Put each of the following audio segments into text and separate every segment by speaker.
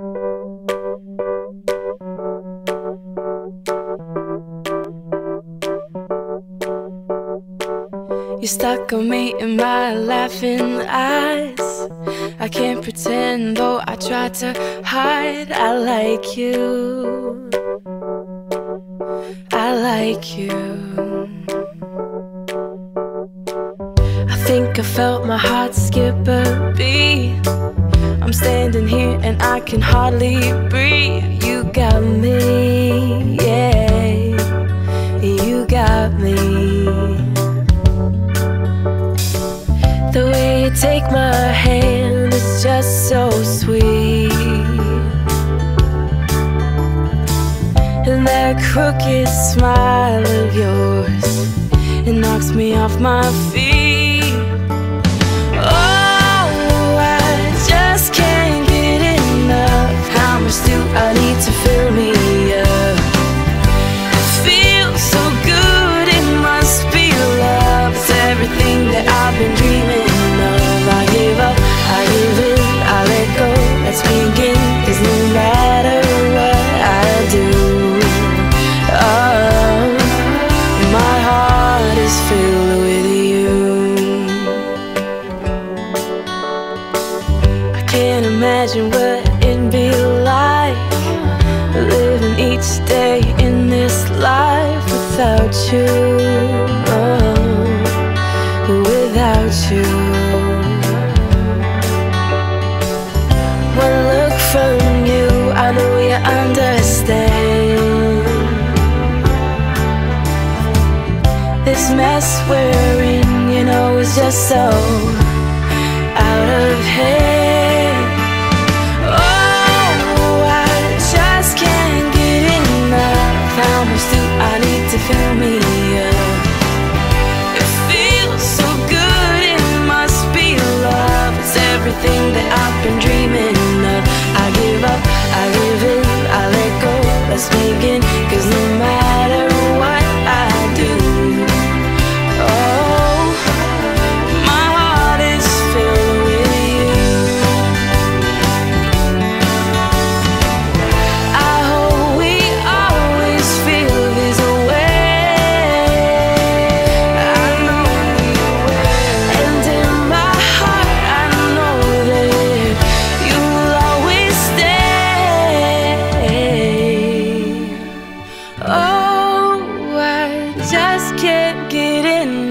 Speaker 1: You stuck on me in my laughing eyes. I can't pretend, though I try to hide. I like you. I like you. I think I felt my heart skip a beat. I'm standing here and I can hardly breathe. You got me, yeah. You got me. The way you take my hand is just so sweet. And that crooked smile of yours, it knocks me off my feet. Filled with you. I can't imagine what it'd be like living each day in this life without you. Oh, without you. One look from you, I know you understand. This mess we're in, you know, is just so out of hand.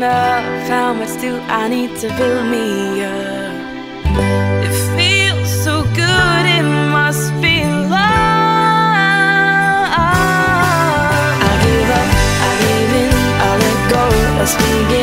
Speaker 1: Enough. How much do I need to build me up? It feels so good, it must be love. I give up, I give in, I let go. Let's begin,